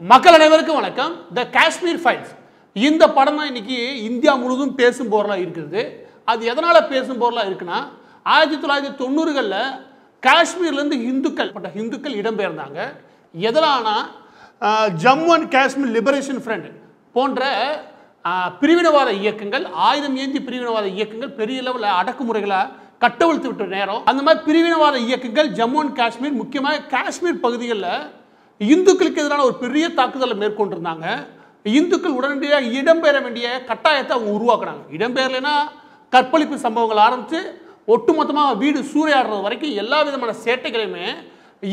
மக்கள் அனைவருக்கும் வணக்கம். த காஷ்மீர் ஃபைல்ஸ் இந்த படம் தான் இன்னைக்கு இந்தியா முழுவதும் பேசும் பொருளாக இருக்குது அது எதனால் பேசும் பொருளாக இருக்குன்னா ஆயிரத்தி தொள்ளாயிரத்தி தொண்ணூறுகளில் காஷ்மீர்லேருந்து இந்துக்கள் பட்ட இந்துக்கள் இடம்பெயர்ந்தாங்க. எதனாலனா Jammu and Kashmir liberation front போன்ற பிரிவினவாத இயக்கங்கள் ஆயுதம் ஏந்தி பிரிவினவாத இயக்கங்கள் பெரிய லெவலில் அடக்குமுறைகளை கட்டவிழ்த்து விட்ட நேரம். அந்த மாதிரி பிரிவினவாத இயக்கங்கள் ஜம்மு அண்ட் காஷ்மீர் முக்கியமாக காஷ்மீர் பகுதிகளில் இந்துக்களுக்கு எதிரான ஒரு பெரிய தாக்குதலை மேற்கொண்டிருந்தாங்க. இந்துக்கள் உடனடியாக இடம்பெற வேண்டிய கட்டாயத்தை அவங்க உருவாக்குனாங்க. இடம்பெயர்லைன்னா கற்பழிப்பு சம்பவங்கள் ஆரம்பித்து ஒட்டுமொத்தமாக வீடு சூறையாடுறது வரைக்கும் எல்லா விதமான சேட்டைகளையுமே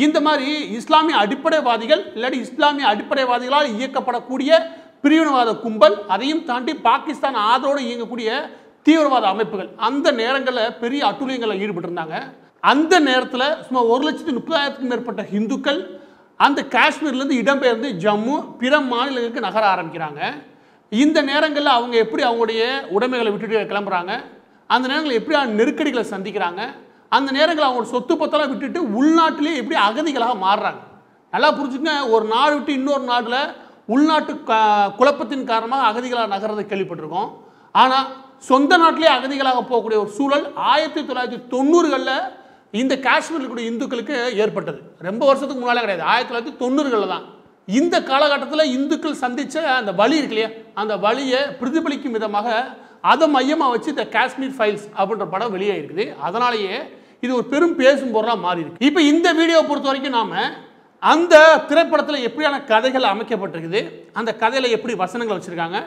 இந்த மாதிரி இஸ்லாமிய அடிப்படைவாதிகள் இல்லாட்டி இஸ்லாமிய அடிப்படைவாதிகளால் இயக்கப்படக்கூடிய பிரிவினவாத கும்பல் அதையும் தாண்டி பாகிஸ்தான் ஆதரவோடு இயங்கக்கூடிய தீவிரவாத அமைப்புகள். அந்த நேரங்களில் பெரிய அட்டுழியங்களில் ஈடுபட்டிருந்தாங்க. அந்த நேரத்தில் சுமார் ஒரு லட்சத்து முப்பதாயிரத்துக்கும் மேற்பட்ட இந்துக்கள் அந்த காஷ்மீர்லேருந்து இடம்பெயர்ந்து ஜம்மு பிற மாநிலங்களுக்கு நகர ஆரம்பிக்கிறாங்க. இந்த நேரங்களில் அவங்க எப்படி அவங்களுடைய உடைமைகளை விட்டுட்டு கிளம்புறாங்க? அந்த நேரங்களில் எப்படி நெருக்கடிகளை சந்திக்கிறாங்க? அந்த நேரங்களில் அவங்களோட சொத்து பத்தெல்லாம் விட்டுட்டு உள்நாட்டிலேயே எப்படி அகதிகளாக மாறுறாங்க? நல்லா புரிஞ்சுங்க ஒரு நாடு விட்டு இன்னொரு நாட்டில் உள்நாட்டு க- குழப்பத்தின் காரணமாக அகதிகளாக நகர்றதை கேள்விப்பட்டிருக்கோம். ஆனால் சொந்த நாட்டிலே அகதிகளாக போகக்கூடிய ஒரு சூழல் ஆயிரத்தி தொள்ளாயிரத்தி தொண்ணூறுகளில் இந்த காஷ்மீரில் கூட இந்துக்களுக்கு ஏற்பட்டது. ரொம்ப வருஷத்துக்கு முன்னால் கிடையாது. ஆயிரத்தி தொள்ளாயிரத்தி தொண்ணூறுகளில் தான். இந்த காலகட்டத்தில் இந்துக்கள் சந்தித்த அந்த வழி இருக்கு இல்லையா? அந்த வழியை பிரதிபலிக்கும் விதமாக அதை மையமாக வச்சு இந்த காஷ்மீர் ஃபைல்ஸ் அப்படின்ற படம் வெளியே இருக்குது அதனாலேயே இது ஒரு பெரும் பேசும் பொருளாக மாறி இருக்கு இப்போ இந்த வீடியோவை பொறுத்த வரைக்கும் நாம் அந்த திரைப்படத்தில் எப்படியான கதைகள் அமைக்கப்பட்டிருக்குது அந்த கதையில் எப்படி வசனங்கள் வச்சுருக்காங்க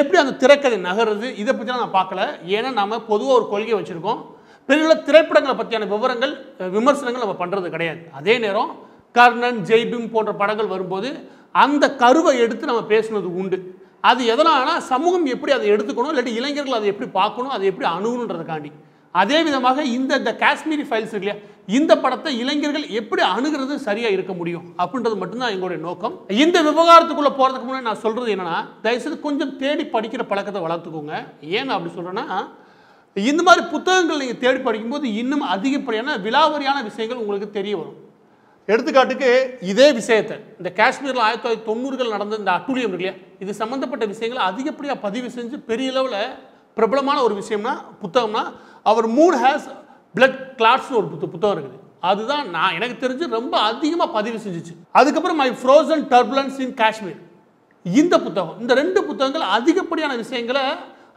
எப்படி அந்த திரைக்கதை நகருது இதை பற்றிலாம் நான் பார்க்கல. ஏன்னா நம்ம பொதுவாக ஒரு கொள்கையை வச்சுருக்கோம். பெரிய திரைப்படங்களை பற்றியான விவரங்கள் விமர்சனங்கள் நம்ம பண்ணுறது கிடையாது. அதே நேரம் கர்ணன் ஜெய்பிம் போன்ற படங்கள் வரும்போது அந்த கருவை எடுத்து நம்ம பேசுனது உண்டு. அது எதனாலனா சமூகம் எப்படி அதை எடுத்துக்கணும் இல்லாட்டி இளைஞர்கள் அதை எப்படி பார்க்கணும் அதை எப்படி அணுகணுன்றதுக்காண்டி. அதே விதமாக இந்த இந்த காஷ்மீரி ஃபைல்ஸ் இருக்கு இல்லையா இந்த படத்தை இளைஞர்கள் எப்படி அணுகிறது சரியாக இருக்க முடியும் அப்படின்றது மட்டும்தான் எங்களுடைய நோக்கம். இந்த விவகாரத்துக்குள்ளே போகிறதுக்கு முன்னாடி நான் சொல்கிறது என்னன்னா தயவுசெய்து கொஞ்சம் தேடி படிக்கிற பழக்கத்தை வளர்த்துக்கோங்க. ஏன் அப்படி சொல்கிறேன்னா இந்த மாதிரி புத்தகங்கள் நீங்கள் தேடி படிக்கும்போது இன்னும் அதிகப்படியான விலாவரியான விஷயங்கள் உங்களுக்கு தெரிய வரும். எடுத்துக்காட்டுக்கு இதே விஷயத்தை இந்த காஷ்மீரில் ஆயிரத்தி தொள்ளாயிரத்தி தொண்ணூறுகள் நடந்த இந்த அட்டுழியம் இருக்கு இல்லையா? இது சம்மந்தப்பட்ட விஷயங்களை அதிகப்படியாக பதிவு செஞ்சு பெரிய அளவில் பிரபலமான ஒரு விஷயம்னா புத்தகம்னா அவர் மூன் ஹேஸ் பிளட் கிளாட்ஸ்னு ஒரு புத்த புத்தகம் இருக்குது. அதுதான் நான் எனக்கு தெரிஞ்சு ரொம்ப அதிகமாக பதிவு செஞ்சுச்சு. அதுக்கப்புறம் my frozen turbulence in Kashmir இந்த புத்தகம் இந்த ரெண்டு புத்தகங்கள் அதிகப்படியான விஷயங்களை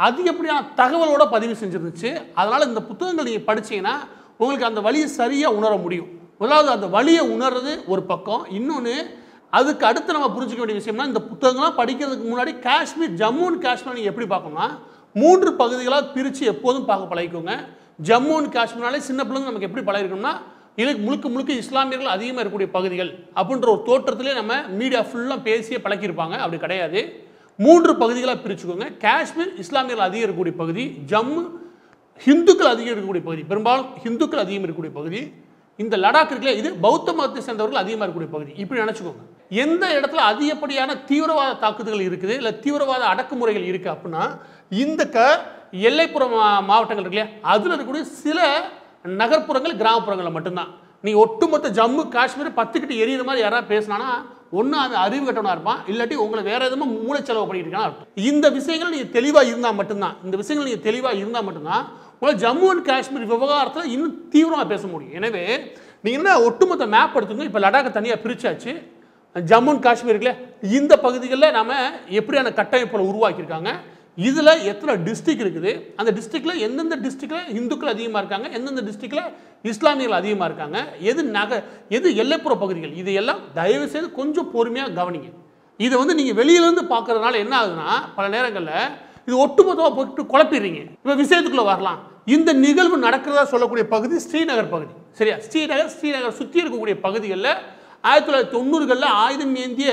அது அதிகப்படியான தகவலோட பதிவு செஞ்சிருந்துச்சு? அதனால் இந்த புத்தகங்கள் நீங்கள் படிச்சீங்கன்னா உங்களுக்கு அந்த வழியை சரியாக உணர முடியும். முதலாவது அந்த வழியை உணர்றது ஒரு பக்கம். இன்னொன்று அதுக்கு அடுத்து நம்ம புரிஞ்சிக்க வேண்டிய விஷயம்னா இந்த புத்தகங்கள்லாம் படிக்கிறதுக்கு முன்னாடி காஷ்மீர் ஜம்மு அண்ட் காஷ்மீர் நீங்கள் எப்படி பார்க்கணும்னா மூன்று பகுதிகளாக பிரித்து எப்போதும் பார்க்க பழகிக்கோங்க. ஜம்மு அண்ட் காஷ்மீர்னாலே சின்ன பிள்ளைங்க நமக்கு எப்படி பழகிருக்கணும்னா இதுக்கு முழுக்க முழுக்க இஸ்லாமியர்கள் அதிகமாக இருக்கக்கூடிய பகுதிகள் அப்படின்ற ஒரு தோற்றத்திலே நம்ம மீடியா ஃபுல்லாக பேசியே பழக்கியிருப்பாங்க அப்படி கிடையாது. மூன்று பகுதிகளாக பிரிச்சுக்கோங்க. காஷ்மீர் இஸ்லாமியர்கள் அதிகம் இருக்கக்கூடிய பகுதி ஜம்மு ஹிந்துக்கள் அதிகம் இருக்கக்கூடிய பகுதி பெரும்பாலும் ஹிந்துக்கள் அதிகம் இருக்கக்கூடிய பகுதி இந்த லடாக் இருக்குல்ல இது பௌத்த மதத்தை சேர்ந்தவர்கள் அதிகமாக இருக்கக்கூடிய பகுதி. இப்படி நினச்சிக்கோங்க. எந்த இடத்துல அதிகப்படியான தீவிரவாத தாக்குதல்கள் இருக்குது இல்லை தீவிரவாத அடக்குமுறைகள் இருக்குது அப்படின்னா இந்த க எல்லைப்புற மா- மாவட்டங்கள் இருக்கு இல்லையா அதில் இருக்கக்கூடிய சில நகர்ப்புறங்கள் கிராமப்புறங்களில் மட்டும்தான். நீ ஒட்டுமொத்த ஜம்மு காஷ்மீர் பத்துக்கிட்டு எரியுற மாதிரி யாராவது பேசினானா ஒன்று அவன் அறிவு கட்டவனாக இருப்பான் இல்லாட்டி உங்களை வேற எதுவும் மூளை செலவு பண்ணிட்டு இருக்கான்னு அர்த்தம். இந்த விஷயங்கள் நீங்கள் தெளிவாக இருந்தால் மட்டும்தான். இந்த விஷயங்கள் நீங்கள் தெளிவாக இருந்தால் மட்டும்தான் உங்களை ஜம்மு அண்ட் காஷ்மீர் விவகாரத்தில் இன்னும் தீவிரமாக பேச முடியும். எனவே நீங்கள் என்ன ஒட்டுமொத்த மேப் எடுத்துங்க இப்போ லடாக்கை தனியாக பிரிச்சாச்சு. ஜம்மு அண்ட் காஷ்மீர் இருக்குல்ல இந்த பகுதிகளில் நாம் எப்படியான கட்டமைப்புகளை உருவாக்கியிருக்காங்க இதில் எத்தனை டிஸ்ட்ரிக்ட் இருக்குது? அந்த டிஸ்ட்ரிக்டில் எந்தெந்த டிஸ்ட்ரிக்டில் இந்துக்கள் அதிகமாக இருக்காங்க? எந்தெந்த டிஸ்ட்ரிக்டில் இஸ்லாமியர்கள் அதிகமாக இருக்காங்க? எது நக எது எல்லைப்புற பகுதிகள்? இதையெல்லாம் தயவு செய்து கொஞ்சம் பொறுமையாக கவனிங்க. இதை வந்து நீங்கள் வெளியிலேருந்து பார்க்கறதுனால என்ன ஆகுதுன்னா பல நேரங்களில் இது ஒட்டுமொத்தமாக போட்டு குழப்பிடுறீங்க. இப்போ விஷயத்துக்குள்ளே வரலாம். இந்த நிகழ்வு நடக்கிறதா சொல்லக்கூடிய பகுதி ஸ்ரீநகர் பகுதி. சரியா? ஸ்ரீநகர் ஸ்ரீநகர் சுற்றி இருக்கக்கூடிய பகுதிகளில் ஆயிரத்தி தொள்ளாயிரத்தி தொண்ணூறுகளில் ஆயுதம் ஏந்திய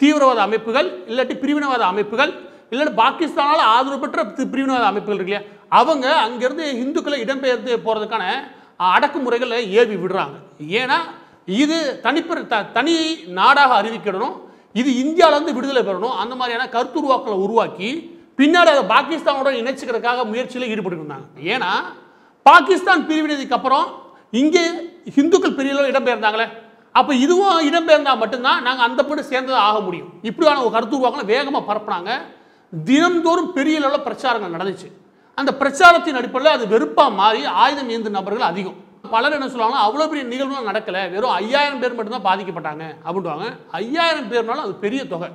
தீவிரவாத அமைப்புகள் இல்லாட்டி பிரிவினவாத அமைப்புகள் இல்லைன்னா பாகிஸ்தானால் ஆதரவு பெற்ற பிரிவினவாத அமைப்புகள் இருக்கு இல்லையா? அவங்க அங்கேருந்து இந்துக்களை இடம்பெயர்ந்து போகிறதுக்கான அடக்குமுறைகளை ஏவி விடுறாங்க. ஏன்னா இது தனிப்பெரு த தனி நாடாக அறிவிக்கிடணும் இது இந்தியாவிலேருந்து விடுதலை பெறணும். அந்த மாதிரியான கருத்துருவாக்களை உருவாக்கி பின்னாடி அதை பாகிஸ்தானோட இணைச்சிக்கிறதுக்காக முயற்சியில் ஈடுபட்டுருந்தாங்க ஏன்னா பாகிஸ்தான் பிரிவினதுக்கு அப்புறம் இங்கே இந்துக்கள் பெரிய அளவில் இடம்பெயர்ந்தாங்களே. அப்போ இதுவும் இடம்பெயர்ந்தால் மட்டும்தான் நாங்கள் அந்த படி சேர்ந்ததாக ஆக முடியும். இப்படியான ஒரு கருத்து உருவாக்கலாம் வேகமாக பரப்புனாங்க. தினம்தோறும் பெரிய அளவில் பிரச்சாரங்கள் நடந்துச்சு. அந்த பிரச்சாரத்தின் அடிப்படையில் அது வெறுப்பாக மாறி ஆயுதம் ஏந்து நபர்கள் அதிகம். பலர் என்ன சொல்லுவாங்க அவ்வளோ பெரிய நிகழ்வுலாம் நடக்கலை. வெறும் ஐயாயிரம் பேர் மட்டும்தான் பாதிக்கப்பட்டாங்க அப்படின்வாங்க ஐயாயிரம் பேர்னாலும் அது பெரிய தொகை.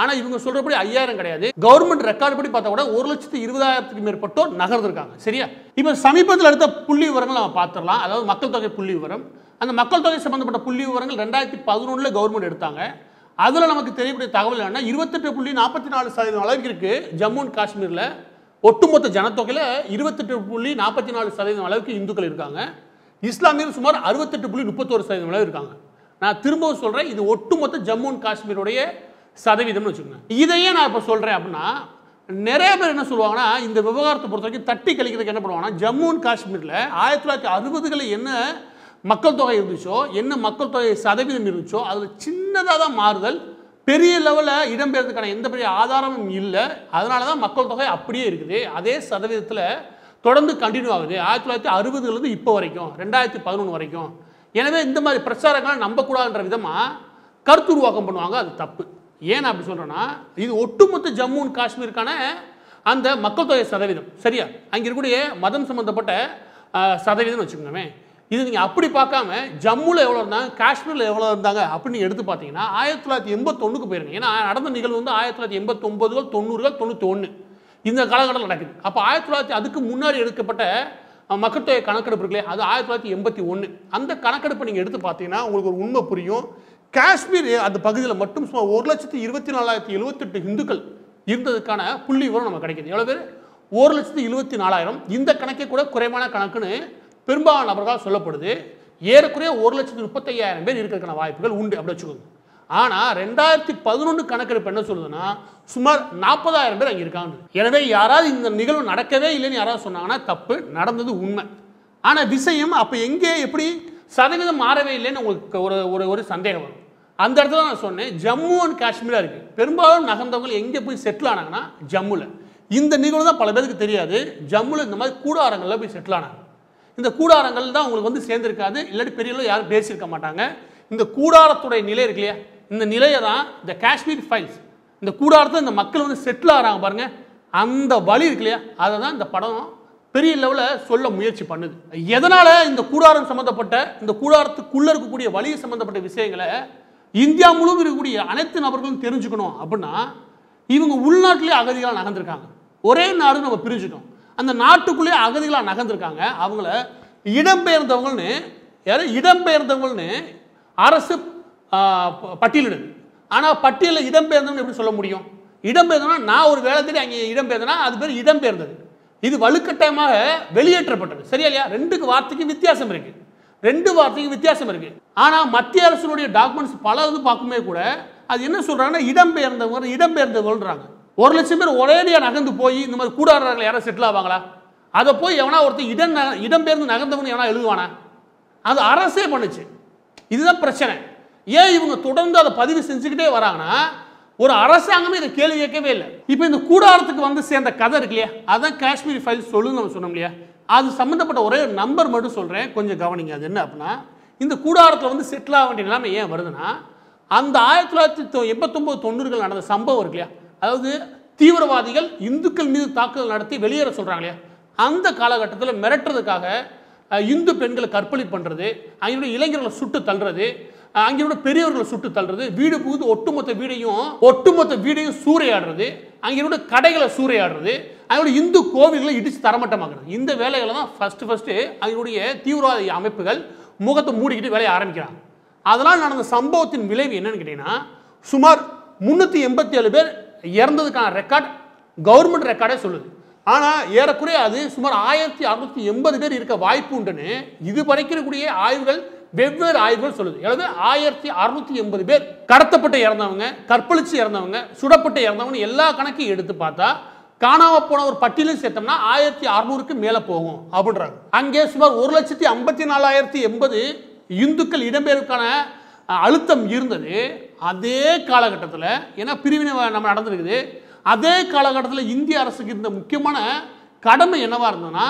ஆனால் இவங்க சொல்கிறபடி ஐயாயிரம் கிடையாது. கவர்மெண்ட் ரெக்கார்டு படி பார்த்தா கூட ஒரு லட்சத்து இருபதாயிரத்துக்கு மேற்பட்டோர் நகர்ந்துருக்காங்க. சரியா? இப்போ சமீபத்தில் எடுத்த புள்ளி விவரங்கள் நம்ம பார்த்துடலாம். அதாவது மக்கள் தொகை புள்ளி விவரம். அந்த மக்கள் தொகை சம்பந்தப்பட்ட புள்ளி விவரங்கள் ரெண்டாயிரத்தி பதினொன்றில் கவர்மெண்ட் எடுத்தாங்க. அதில் நமக்கு தெரியக்கூடிய தகவல் என்னன்னா இருபத்தெட்டு புள்ளி நாற்பத்தி நாலு சதவீதம் அளவுக்கு இருக்கு ஜம்மு அண்ட் காஷ்மீரில். ஒட்டுமொத்த ஜனத்தொகையில் இருபத்தெட்டு புள்ளி நாற்பத்தி நாலு சதவீதம் அளவுக்கு இந்துக்கள் இருக்காங்க. இஸ்லாமியர் சுமார் அறுபத்தெட்டு புள்ளி முப்பத்தோரு சதவீதம் அளவு இருக்காங்க. நான் திரும்பவும் சொல்கிறேன் இது ஒட்டுமொத்த ஜம்மு அண்ட் காஷ்மீருடைய சதவீதம்னு வச்சுக்கோங்க. இதையே நான் இப்போ சொல்கிறேன் அப்படின்னா நிறைய பேர் என்ன சொல்லுவாங்கன்னா இந்த விவகாரத்தை பொறுத்த வரைக்கும் தட்டி கழிக்கிறதுக்கு என்ன பண்ணுவாங்கன்னா ஜம்மு அண்ட் காஷ்மீரில் ஆயிரத்தி தொள்ளாயிரத்தி அறுபதுகளில் என்ன மக்கள் தொகை இருந்துச்சோ என்ன மக்கள் தொகை சதவீதம் இருந்துச்சோ அதில் சின்னதாக தான் மாறுதல். பெரிய லெவலில் இடம்பெயர்றதுக்கான எந்த பெரிய ஆதாரமும் இல்லை. அதனால தான் மக்கள் தொகை அப்படியே இருக்குது. அதே சதவீதத்தில் தொடர்ந்து கண்டினியூ ஆகுது. ஆயிரத்தி தொள்ளாயிரத்தி அறுபதுலேருந்து இப்போ வரைக்கும் ரெண்டாயிரத்தி பதினொன்று வரைக்கும். எனவே இந்த மாதிரி பிரச்சாரங்களை நம்பக்கூடாதுன்ற விதமாக கருத்து உருவாக்கம் பண்ணுவாங்க அது தப்பு. ஏன் அப்படி சொல்கிறேன்னா இது ஒட்டுமொத்த ஜம்மு அண்ட் காஷ்மீருக்கான அந்த மக்கள் தொகை சதவீதம். சரியா? அங்கே இருக்கக்கூடிய மதம் சம்மந்தப்பட்ட சதவீதம்னு வச்சுக்கோங்க இது நீங்கள் அப்படி பார்க்காம ஜம்முவில் எவ்வளோ இருந்தாங்க காஷ்மீரில் எவ்வளோ இருந்தாங்க அப்படின்னு எடுத்து பார்த்தீங்கன்னா ஆயிரத்தி தொள்ளாயிரத்தி எண்பத்தொன்னுக்கு போயிருங்க. ஏன்னா நடந்த நிகழ்வு வந்து ஆயிரத்தி தொள்ளாயிரத்தி எண்பத்தொம்பதுகள் தொண்ணூறுகள் தொண்ணூற்றி ஒன்று இந்த காலகட்டத்தில் நடக்குது. அப்போ ஆயிரத்தி தொள்ளாயிரத்தி அதுக்கு முன்னாடி எடுக்கப்பட்ட அஹ், மக்கள் தொகை கணக்கெடுப்பு இருக்குல்லையே அது ஆயிரத்தி தொள்ளாயிரத்தி எண்பத்தி ஒன்று அந்த கணக்கெடுப்பை நீங்கள் எடுத்து பார்த்தீங்கன்னா உங்களுக்கு ஒரு உண்மை புரியும். காஷ்மீர் அந்த பகுதியில் மட்டும் சுமார் ஒரு லட்சத்தி இருபத்தி நாலாயிரத்தி எழுபத்தெட்டு இந்துக்கள் இருந்ததுக்கான புள்ளி விவரம் நம்ம கிடைக்குது. எவ்வளோ பேர்? ஒரு லட்சத்தி இருபத்தி நாலாயிரம். இந்த கணக்கே கூட குறைவான கணக்குன்னு பெரும்பாலான நபர்களால் சொல்லப்படுது ஏறக்குறைய ஒரு லட்சத்தி முப்பத்தையாயிரம் பேர் இருக்கிறதுக்கான வாய்ப்புகள் உண்டு அப்படி வச்சுக்கோங்க. ஆனால் ரெண்டாயிரத்தி பதினொன்று கணக்கெடுப்பு என்ன சொல்லுதுன்னா சுமார் நாற்பதாயிரம் பேர் அங்கே இருக்காங்க. எனவே யாராவது இந்த நிகழ்வு நடக்கவே இல்லைன்னு யாராவது சொன்னாங்கன்னா தப்பு நடந்தது உண்மை. ஆனால் விஷயம் அப்போ எங்கே எப்படி சதவீதம் மாறவே இல்லைன்னு உங்களுக்கு ஒரு ஒரு ஒரு சந்தேகம் வரும். அந்த இடத்துல நான் சொன்னேன் ஜம்மு அண்ட் காஷ்மீராக இருக்குது பெரும்பாலும் நகர்ந்தவங்க எங்கே போய் செட்டில் ஆனாங்கன்னா ஜம்முவில் இந்த நிகழ்வு தான் பல பேருக்கு தெரியாது. ஜம்முல இந்த மாதிரி கூடாரங்களில் போய் செட்டில் ஆனாங்க. இந்த கூடாரங்கள் தான் உங்களுக்கு வந்து சேர்ந்திருக்காது. இல்லாட்டி பெரியவங்களும் யாரும் பேசியிருக்க மாட்டாங்க. இந்த கூடாரத்துடைய நிலை இருக்கு இல்லையா? இந்த நிலையை தான் இந்த காஷ்மீர் ஃபைல்ஸ் இந்த கூடாரத்தில் இந்த மக்கள் வந்து செட்டில் ஆகிறாங்க பாருங்கள் அந்த வழி இருக்கு இல்லையா? அதை தான் இந்த படம் பெரிய லெவலில் சொல்ல முயற்சி பண்ணுது. எதனால் இந்த கூடாரம் சம்மந்தப்பட்ட இந்த கூடாரத்துக்குள்ளே இருக்கக்கூடிய வழியை சம்மந்தப்பட்ட விஷயங்களை இந்தியா முழுவதும் இருக்கக்கூடிய அனைத்து நபர்களும் தெரிஞ்சுக்கணும் அப்படின்னா இவங்க உள்நாட்டிலே அகதிகளாக நகர்ந்துருக்காங்க. ஒரே நாடு நம்ம பிரிஞ்சுட்டோம். அந்த நாட்டுக்குள்ளேயே அகதிகளாக நகர்ந்துருக்காங்க. அவங்கள இடம்பெயர்ந்தவங்கள்னு யாரும் இடம்பெயர்ந்தவங்கள்னு அரசு பட்டியலிடுது. ஆனால் பட்டியலில் இடம்பெயர்ந்தவங்க எப்படி சொல்ல முடியும்? இடம்பெயர்ந்தனா நான் ஒரு வேலை தேடி அங்கே இடம்பெயர்ந்தேனா அது பேர் இடம்பெயர்ந்தது. இது வலுக்கட்டாயமாக வெளியேற்றப்பட்டது. சரியா இல்லையா? ரெண்டுக்கு வார்த்தைக்கு வித்தியாசம் இருக்கு. ரெண்டு வார்த்தைக்கு வித்தியாசம் இருக்கு. ஆனால் மத்திய அரசினுடைய டாக்குமெண்ட்ஸ் பல இது பார்க்குமே கூட அது என்ன சொல்கிறாங்கன்னா இடம்பெயர்ந்தவங்க இடம்பெயர்ந்தவங்கன்றாங்க ஒரு லட்சம் பேர் ஒரேடியாக நகர்ந்து போய் இந்த மாதிரி கூடாரர்கள் யாரும் செட்டில் ஆவாங்களா? அதை போய் எவனா ஒருத்தர் இடம் நக இடம்பெயர்ந்து நகர்ந்தவனு எவனா எழுதுவானா? அது அரசே பண்ணுச்சு. இதுதான் பிரச்சனை. ஏன் இவங்க தொடர்ந்து அதை பதிவு செஞ்சுக்கிட்டே வராங்கன்னா ஒரு அரசாங்கமே இதை கேள்வி கேட்கவே இல்லை. இப்போ இந்த கூடாரத்துக்கு வந்து சேர்ந்த கதை இருக்கு இல்லையா? அதான் காஷ்மீர் ஃபைல் சொல்லுன்னு நம்ம சொன்னோம் இல்லையா? அது சம்மந்தப்பட்ட ஒரே ஒரு நம்பர் மட்டும் சொல்கிறேன் கொஞ்சம் கவனிங்க. அது என்ன அப்படின்னா இந்த கூடாரத்தில் வந்து செட்டில் ஆக வேண்டிய நிலைமை ஏன் வருதுன்னா அந்த ஆயிரத்தி தொள்ளாயிரத்தி எண்பத்தொம்போது தொண்ணூறுகள் நடந்த சம்பவம் இருக்கு இல்லையா? அதாவது தீவிரவாதிகள் இந்துக்கள் மீது தாக்குதல் நடத்தி வெளியேற சொல்கிறாங்க இல்லையா அந்த காலகட்டத்தில் மிரட்டுறதுக்காக இந்து பெண்களை கற்பழிப்பு பண்ணுறது அங்கே இளைஞர்களை சுட்டு தள்ளுறது அங்கே உள்ள பெரியவர்களை சுட்டு தள்ளுறது வீடு புகுந்து ஒட்டுமொத்த வீடையும் ஒட்டுமொத்த வீடையும் சூறையாடுறது அங்கே உள்ள கடைகளை சூறையாடுறது அங்கே இந்து கோவில்களை இடித்து தரமட்டமாக்குறது. இந்த வேலைகளை தான் ஃபஸ்ட்டு ஃபஸ்ட்டு அங்களுடைய தீவிரவாத அமைப்புகள் முகத்தை மூடிக்கிட்டு வேலையை ஆரம்பிக்கிறாங்க. அதனால் நடந்த சம்பவத்தின் விளைவு என்னன்னு கேட்டிங்கன்னா சுமார் முந்நூற்றி எண்பத்தி ஏழு பேர் இறந்ததுக்கான ரெக்கார்ட் கவர்மெண்ட் ரெக்கார்டே சொல்லுது. ஆனால் ஏறக்குறைய அது சுமார் ஆயிரத்தி அறுநூத்தி எண்பது பேர் இருக்க வாய்ப்பு உண்டுன்னு இது வரைக்கக்கூடிய ஆய்வுகள் வெவ்வேறு ஆய்வுகள் சொல்லுது. எனவே ஆயிரத்தி அறுநூத்தி எண்பது பேர் கடத்தப்பட்டு இறந்தவங்க கற்பழிச்சு இறந்தவங்க சுடப்பட்டு இறந்தவங்க எல்லா கணக்கையும் எடுத்து பார்த்தா காணாம போன ஒரு பட்டியலும் சேர்த்தோம்னா ஆயிரத்தி அறுநூறுக்கு மேலே போகும் அப்படின்றாங்க. அங்கே சுமார் ஒரு லட்சத்தி ஐம்பத்தி நாலாயிரத்தி எண்பது இந்துக்கள் இடம்பெயர்வுக்கான அழுத்தம் இருந்தது. அதே காலகட்டத்தில் ஏன்னா பிரிவினை நம்ம நடந்திருக்குது. அதே காலகட்டத்தில் இந்திய அரசுக்கு இருந்த முக்கியமான கடமை என்னவாக இருந்ததுன்னா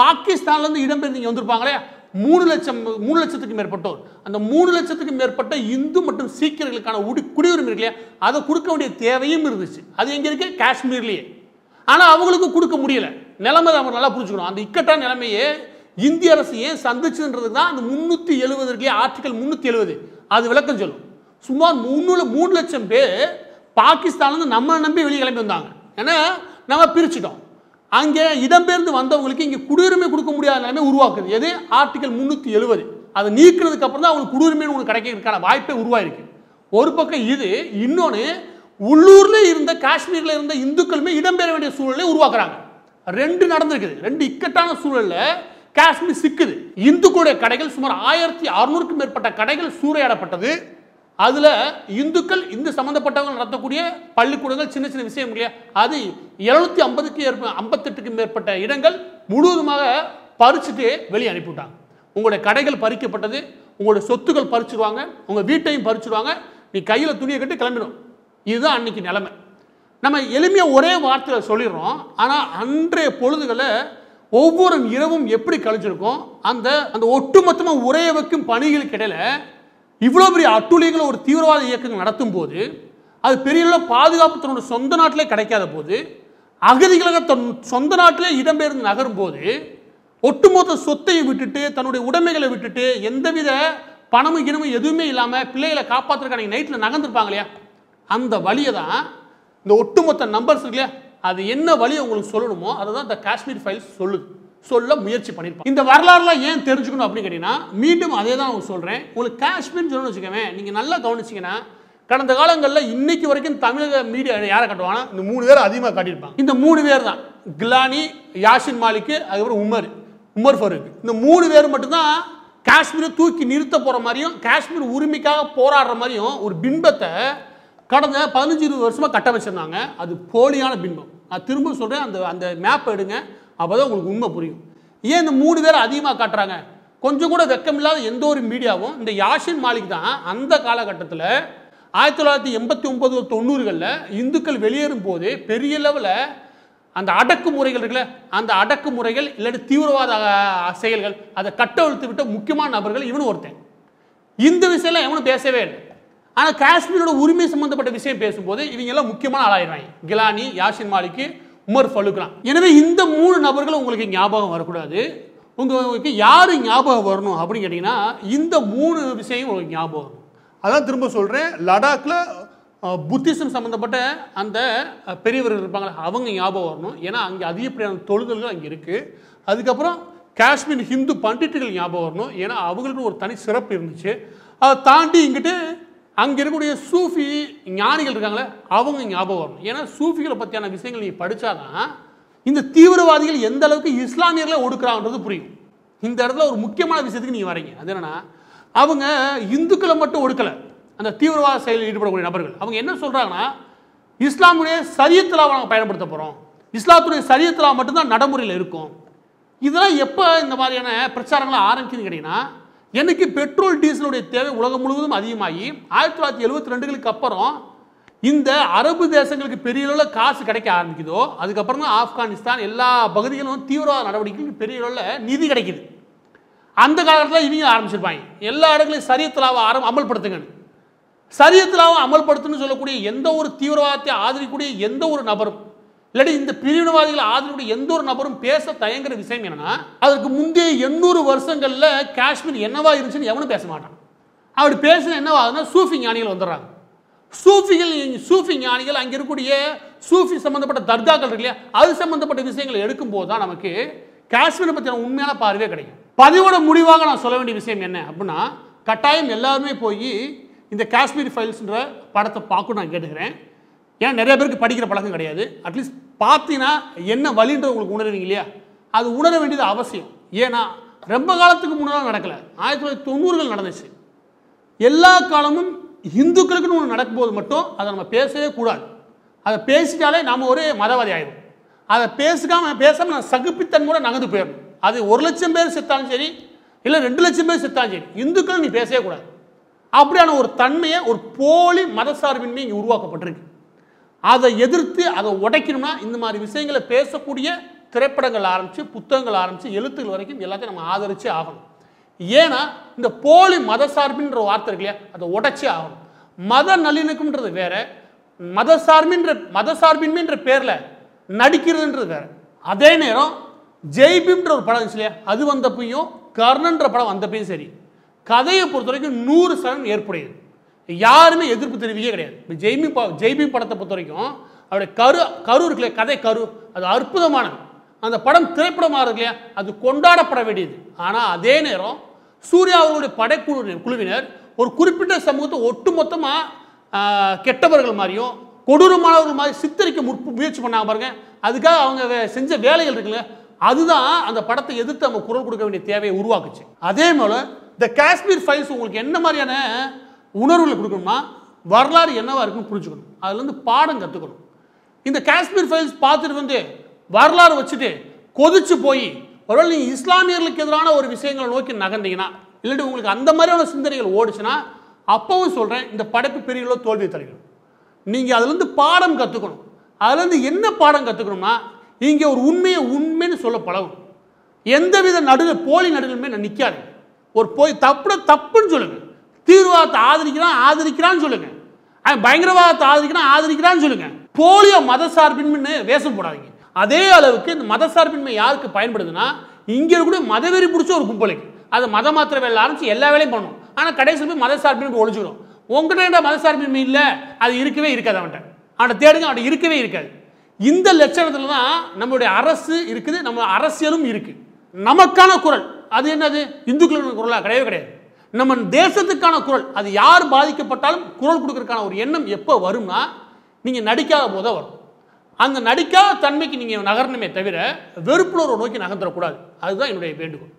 பாகிஸ்தான்லேருந்து இடம்பெயர்ந்து இங்கே வந்திருப்பாங்களே மூணு லட்சம் மூணு லட்சத்துக்கு மேற்பட்டோர். அந்த மூணு லட்சத்துக்கு மேற்பட்ட இந்து மற்றும் சீக்கியர்களுக்கான உடி குடியுரிமை இருக்கு இல்லையா? அதை கொடுக்க வேண்டிய தேவையும் இருந்துச்சு. அது எங்கே இருக்கு? காஷ்மீர்லேயே. ஆனால் அவங்களுக்கு கொடுக்க முடியல. நிலைமை நம்ம நல்லா புரிஞ்சுக்கணும். அந்த இக்கட்டான நிலைமையே இந்திய அரசு ஏன் சந்திச்சுன்றது தான் அந்த முந்நூற்றி எழுபது இருக்கு ஆர்டிக்கல் முந்நூற்றி எழுபது அது விளக்கம் சொல்லும். சுமார் மூணு மூணு லட்சம் பேர் பாகிஸ்தான்லேருந்து நம்ம நம்பி வெளியே கிளம்பி வந்தாங்க. ஏன்னா நம்ம பிரிச்சுட்டோம். அங்கே இடம்பெயர்ந்து வந்தவங்களுக்கு இங்கே குடியுரிமை கொடுக்க முடியாத நிலைமை உருவாக்குது. எது? ஆர்டிகல் முந்நூற்றி எழுபது அதை நீக்கிறதுக்கு அப்புறம் தான் அவங்களுக்கு குடியுரிமைன்னு ஒன்று கிடைக்கிறதுக்கான வாய்ப்பே உருவாயிருக்கு. ஒரு பக்கம் இது இன்னொன்று உள்ளூரில் இருந்த காஷ்மீரில் இருந்த இந்துக்களுமே இடம்பெற வேண்டிய சூழலை உருவாக்குறாங்க. ரெண்டு நடந்திருக்குது. ரெண்டு இக்கட்டான சூழலில் காஷ்மீர் சிக்குது. இந்துக்களுடைய கடைகள் சுமார் ஆயிரத்தி அறுநூறுக்கும் மேற்பட்ட கடைகள் சூறையாடப்பட்டது. அதில் இந்துக்கள் இந்து சம்மந்தப்பட்டவங்க நடத்தக்கூடிய பள்ளிக்கூடங்கள் சின்ன சின்ன விஷயம் இல்லையா? அது எழுநூத்தி ஐம்பதுக்கு ஐம்பத்தெட்டுக்கு மேற்பட்ட இடங்கள் முழுவதுமாக பறிச்சுட்டு வெளியே அனுப்பிவிட்டாங்க. உங்களுடைய கடைகள் பறிக்கப்பட்டது உங்களுடைய சொத்துக்கள் பறிச்சுடுவாங்க உங்கள் வீட்டையும் பறிச்சுடுவாங்க நீ கையில் துணியை கட்டி கிளம்பிடும். இதுதான் அன்னைக்கு நிலைமை. நம்ம எளிமையாக ஒரே வார்த்தையில் சொல்லிடுறோம். ஆனால் அன்றைய பொழுதுகளை ஒவ்வொரு இரவும் எப்படி கழிச்சிருக்கோம் அந்த அந்த ஒட்டுமொத்தமாக உரைய வைக்கும் பணிகளுக்கு இடையில இவ்வளோ பெரிய அட்டுழியங்களை ஒரு தீவிரவாத இயக்கங்கள் நடத்தும் போது அது பெரிய அளவு பாதுகாப்பு தன்னோட சொந்த நாட்டிலே கிடைக்காத போது அகதிகளாக தன் சொந்த நாட்டிலே இடம்பெயர்ந்து நகரும் போது ஒட்டுமொத்த சொத்தை விட்டுட்டு தன்னுடைய உடைமைகளை விட்டுட்டு எந்தவித பணமும் இனமும் எதுவுமே இல்லாமல் பிள்ளைகளை காப்பாற்றுறதுக்கான நைட்டில் நகர்ந்துருப்பாங்க இல்லையா? அந்த வழியை தான் இந்த ஒட்டுமொத்த நம்பர்ஸ் இருக்கு இல்லையா? அது என்ன வழி உங்களுக்கு சொல்லணுமோ அதை தான் இந்த காஷ்மீர் ஃபைல்ஸ் சொல்லுது. சொல்ல முயற்சி பண்ணியிருப்பாங்க இந்த வரலாறுலாம் ஏன் தெரிஞ்சுக்கணும் அப்படின்னு கேட்டீங்கன்னா மீண்டும் அதே தான் உங்களுக்கு சொல்கிறேன் உங்களுக்கு காஷ்மீர்னு சொல்லணும்னு வச்சுக்கோங்க நீங்கள் நல்லா கவனிச்சிங்கன்னா கடந்த காலங்களில் இன்னைக்கு வரைக்கும் தமிழக மீடியா யாரை காட்டுவாங்கன்னா இந்த மூணு பேர் அதிகமாக காட்டியிருப்பாங்க. இந்த மூணு பேர் தான். கிலானி யாசின் மாலிக்கு அதுக்கப்புறம் உமர் உமர் ஃபரூக். இந்த மூணு பேர் மட்டும்தான் காஷ்மீரை தூக்கி நிறுத்த போகிற மாதிரியும் காஷ்மீர் உரிமைக்காக போராடுற மாதிரியும் ஒரு பிம்பத்தை கடந்த பதினஞ்சு இருபது வருஷமாக கட்ட வச்சிருந்தாங்க. அது போலியான பிம்பம். நான் திரும்ப சொல்கிறேன் அந்த அந்த மேப் எடுங்க. அப்போ தான் உங்களுக்கு உண்மை புரியும். ஏன் இந்த மூணு பேர் அதிகமாக காட்டுறாங்க? கொஞ்சம் கூட வெக்கமில்லாத எந்த ஒரு மீடியாவும் இந்த யாஷின் மாலிக் தான் அந்த காலகட்டத்தில் ஆயிரத்தி தொள்ளாயிரத்தி எண்பத்தி ஒன்பது தொண்ணூறுகளில் இந்துக்கள் வெளியேறும் போது பெரிய லெவலில் அந்த அடக்குமுறைகள் இருக்குல்ல அந்த அடக்குமுறைகள் இல்லாட்டி தீவிரவாத செயல்கள் அதை கட்டவிழ்த்து விட்ட முக்கியமான நபர்கள் இவனு ஒருத்தன். இந்த விஷயம்லாம் எவனும் பேசவே இல்லை. ஆனால் காஷ்மீரோட உரிமை சம்பந்தப்பட்ட விஷயம் பேசும்போது இவங்க எல்லாம் முக்கியமான ஆளாயிடுறாங்க. கிலானி யாசின் மாலிக்கு உமர் ஃபலுக்லாம் எனவே இந்த மூணு நபர்கள் உங்களுக்கு ஞாபகம் வரக்கூடாது. உங்களுக்கு யார் ஞாபகம் வரணும் அப்படின்னு கேட்டிங்கன்னா இந்த மூணு விஷயம் உங்களுக்கு ஞாபகம் வரும். அதான் திரும்ப சொல்கிறேன் லடாக்கில் புத்திசம் சம்மந்தப்பட்ட அந்த பெரியவர்கள் இருப்பாங்களே அவங்க ஞாபகம் வரணும். ஏன்னா அங்கே அதிகப்படியான தொழுதல்கள் அங்கே இருக்குது அதுக்கப்புறம் காஷ்மீர் ஹிந்து பண்டிட்டுகள் ஞாபகம் வரணும். ஏன்னா அவங்களுக்கு ஒரு தனி சிறப்பு இருந்துச்சு. அதை தாண்டி இங்கிட்டு அங்கே இருக்கக்கூடிய சூஃபி ஞானிகள் இருக்காங்களே அவங்க ஞாபகம் வரணும். ஏன்னா சூஃபிகளை பற்றியான விஷயங்கள் நீங்கள் படித்தாதான் இந்த தீவிரவாதிகள் எந்த அளவுக்கு இஸ்லாமியர்களை ஒடுக்குறாங்கன்றது புரியும். இந்த இடத்துல ஒரு முக்கியமான விஷயத்துக்கு நீங்கள் வரீங்க. அது என்னென்னா அவங்க இந்துக்களை மட்டும் ஒடுக்கலை. அந்த தீவிரவாத செயலில் ஈடுபடக்கூடிய நபர்கள். அவங்க என்ன சொல்கிறாங்கன்னா இஸ்லாமுடைய சரியத்தில் நாங்கள் பயன்படுத்த போகிறோம் இஸ்லாத்துடைய சரியத்தில் மட்டும்தான் நடைமுறையில் இருக்கும். இதெல்லாம் எப்போ இந்த மாதிரியான பிரச்சாரங்களை ஆரம்பிக்குதுன்னு கேட்டிங்கன்னா எனக்கு பெட்ரோல் டீசலுடைய தேவை உலகம் முழுவதும் அதிகமாகி ஆயிரத்தி தொள்ளாயிரத்தி எழுபத்தி ரெண்டுகளுக்கு அப்புறம் இந்த அரபு தேசங்களுக்கு பெரிய அளவில் காசு கிடைக்க ஆரம்பிக்குதோ அதுக்கப்புறம் தான் ஆப்கானிஸ்தான் எல்லா பகுதிகளும் தீவிரவாத நடவடிக்கைகளுக்கு பெரிய அளவில் நிதி கிடைக்குது. அந்த காலத்தில் இவங்க ஆரம்பிச்சிருப்பாங்க. எல்லா இடங்களையும் சரியத்திலாவை ஆரம் அமல்படுத்துங்கன்னு. சரியத்திலாவை அமல்படுத்துன்னு சொல்லக்கூடிய எந்த ஒரு தீவிரவாதத்தை ஆதரிக்கக்கூடிய எந்த ஒரு நபரும் இல்லாட்டி இந்த பிரிவினவாதிகளை ஆதரவுடைய எந்த ஒரு நபரும் பேச தயங்குற விஷயம் என்னன்னா அதற்கு முந்தைய எண்ணூறு வருஷங்களில் காஷ்மீர் என்னவா இருந்துச்சுன்னு எவனும் பேச மாட்டான். அப்படி பேசுன என்னவாகுதுன்னா சூஃபி ஞானிகள் வந்துடுறாங்க. சூஃபிகள் சூஃபி ஞானிகள் அங்கே இருக்கக்கூடிய சூஃபி சம்மந்தப்பட்ட தர்காக்கள் இருக்கு இல்லையா அது சம்மந்தப்பட்ட விஷயங்களை எடுக்கும்போது தான் நமக்கு காஷ்மீரை பற்றின உண்மையான பார்வையே கிடைக்கும். பதிவோட முடிவாக நான் சொல்ல வேண்டிய விஷயம் என்ன அப்படின்னா கட்டாயம் எல்லாருமே போய் இந்த காஷ்மீர் ஃபைல்ஸ்ன்ற படத்தை பார்க்கணும் நான் கேட்டுக்கிறேன். ஏன் நிறைய பேருக்கு படிக்கிற பழக்கம் கிடையாது. அட்லீஸ்ட் பார்த்தீங்கன்னா என்ன வழின்றது உங்களுக்கு உணர்வீங்க இல்லையா? அது உணர வேண்டியது அவசியம். ஏன்னா ரொம்ப காலத்துக்கு முன்னால் நடக்கலை. ஆயிரத்தி தொள்ளாயிரத்தி தொண்ணூறுகள் நடந்துச்சு. எல்லா காலமும் இந்துக்களுக்குன்னு ஒன்று நடக்கும்போது மட்டும் அதை நம்ம பேசவே கூடாது. அதை பேசிட்டாலே நாம் ஒரே மதவாதி ஆயிடும் அதை பேசிக்காம பேசாமல் நான் சகுப்பித்தன்மையோட நகர்ந்து போயிடணும். அது ஒரு லட்சம் பேர் செத்தாலும் சரி இல்லை ரெண்டு லட்சம் பேர் செத்தாலும் சரி இந்துக்கள் நீ பேசவே கூடாது. அப்படியான ஒரு தன்மையை ஒரு போலி மதசார்பின்மை இங்கே உருவாக்கப்பட்டிருக்கு. அதை எதிர்த்து அதை உடைக்கணும்னா இந்த மாதிரி விஷயங்களை பேசக்கூடிய திரைப்படங்கள் ஆரம்பித்து புத்தகங்கள் ஆரம்பித்து எழுத்துக்கள் வரைக்கும் எல்லாத்தையும் நம்ம ஆதரிச்சே ஆகணும். ஏன்னா இந்த போலி மத சார்பின்ற வார்த்தை இருக்கு இல்லையா அதை உடைச்சே ஆகணும். மத நல்லிணக்கம்ன்றது வேற சார்பின் என்ற பேரில் நடிக்கிறதுன்றது வேற. அதே நேரம் ஜெய்பிம்ன்ற ஒரு படம் இருந்துச்சு இல்லையா? அது வந்தப்பையும் கர்ணன்ற படம் வந்தப்பையும் சரி. கதையை பொறுத்த வரைக்கும் நூறு சதவீதம் ஏற்புடையது. யாருமே எதிர்ப்பு தெரிவிக்கவே கிடையாது. இப்போ ஜெய்மி பா ஜெய்பி படத்தை பொறுத்த வரைக்கும் அவருடைய கரு கரு இருக்குல்ல கதை கரு அது அற்புதமானது. அந்த படம் திரைப்படமாக இருக்கு இல்லையா? அது கொண்டாடப்பட வேண்டியது. ஆனால் அதே நேரம் சூர்யா அவர்களுடைய படைக்குழு குழுவினர் ஒரு குறிப்பிட்ட சமூகத்தை ஒட்டுமொத்தமாக கெட்டவர்கள் மாதிரியும் கொடூரமானவர்கள் மாதிரி சித்தரிக்க முற்பு முயற்சி பண்ணாங்க பாருங்க. அதுக்காக அவங்க வே- செஞ்ச வேலைகள் இருக்குல்ல அதுதான் அந்த படத்தை எதிர்த்து அவங்க குரல் கொடுக்க வேண்டிய தேவையை உருவாக்குச்சு. அதே போல இந்த காஷ்மீர் ஃபைல்ஸ் உங்களுக்கு என்ன மாதிரியான உணர்வுகளை கொடுக்கணும்னா வரலாறு என்னவா இருக்குன்னு புரிஞ்சுக்கணும். அதுலேருந்து பாடம் கற்றுக்கணும் இந்த காஷ்மீர் ஃபைல்ஸ் பார்த்துட்டு வந்து வரலாறு வச்சுட்டு கொதிச்சு போய் ஒருவேளை நீங்கள் இஸ்லாமியர்களுக்கு எதிரான ஒரு விஷயங்களை நோக்கி நகர்ந்தீங்கன்னா இல்லாட்டி உங்களுக்கு அந்த மாதிரியான சிந்தனைகள் ஓடுச்சுன்னா அப்பவும் சொல்கிறேன் இந்த படைப்பு பெரிய தோல்வி தருகிறது. நீங்கள் அதுலேருந்து பாடம் கற்றுக்கணும் அதுலேருந்து என்ன பாடம் கற்றுக்கணும்னா இங்கே ஒரு உண்மையை உண்மைன்னு சொல்ல பழகும் எந்தவித நடுவில் போலி நடுவிலுமே நான் நிற்காது ஒரு போய் தப்புன தப்புன்னு சொல்லுங்கள் தீவிரவாதத்தை ஆதரிக்கிறான் ஆதரிக்கிறான்னு சொல்லுங்க. அவன் பயங்கரவாதத்தை ஆதரிக்கிறான் ஆதரிக்கிறான்னு சொல்லுங்க. போலியோ மதசார்பின்மைன்னு வேஷம் போடாதீங்க. அதே அளவுக்கு இந்த மதசார்பின்மை யாருக்கு பயன்படுதுன்னா இங்கே கூட மதவெறி பிடிச்ச ஒரு கும்பலுக்கு. அது மத மாத்திர வேலை ஆரம்பிச்சு எல்லா வேலையும் பண்ணும். ஆனால் கடைசியில் போய் மதசார்பின்மை ஒழிச்சுக்கிறோம். உங்கள்கிட்ட என்ன மதசார்பின்மை இல்லை? அது இருக்கவே இருக்காது அவன்கிட்ட. அவனை தேடுங்க அவன்கிட்ட இருக்கவே இருக்காது. இந்த லட்சணத்தில் தான் நம்மளுடைய அரசு இருக்குது நம்ம அரசியலும் இருக்குது நமக்கான குரல். அது என்னது? இந்துக்களுக்கான குரலா? கிடையவே கிடையாது. நம்ம தேசத்துக்கான குரல் அது யார் பாதிக்கப்பட்டாலும் குரல் கொடுக்கறதுக்கான ஒரு எண்ணம் எப்போ வரும்னா நீங்கள் நடிக்காத போது தான் வரும். அந்த நடிக்காத தன்மைக்கு நீங்கள் நகரணுமே தவிர வெறுப்புணர்வை நோக்கி நகர்ந்துடக்கூடாது அதுதான் என்னுடைய வேண்டுகோள்.